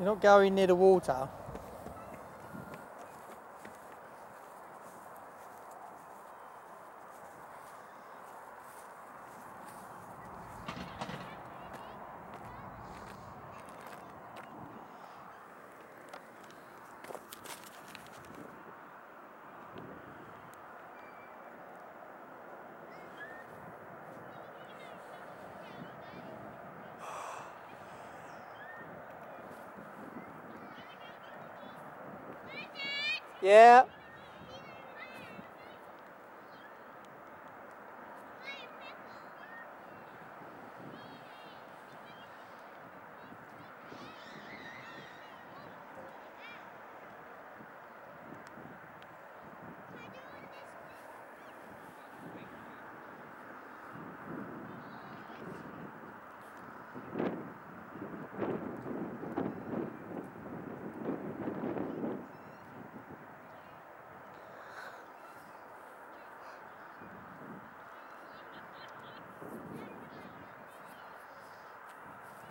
You're not going near the water. Yeah.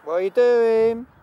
What are you doing?